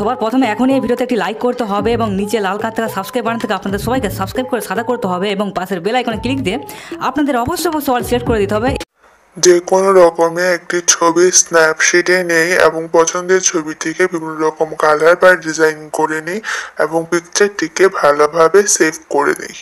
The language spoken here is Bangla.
সবার প্রথমে এখনই এই ভিডিওতে একটি লাইক করতে হবে এবং নিচে লাল কাত থেকে সাবস্ক্রাইব বানান থেকে আপনাদের সবাইকে সাবস্ক্রাইব করে সাদা করতে হবে এবং পাশের বেল আইকনে ক্লিক দিয়ে আপনাদের অবশ্যই অবশ্যই অল সিলেক্ট করে দিতে হবে। যে কোনো রকমের একটি ছবি স্ন্যাপশিটে নেই এবং পছন্দের ছবিটিকে বিভিন্ন রকম কালার বা ডিজাইন করে নিই এবং পিকচারটিকে ভালোভাবে সেভ করে নিই।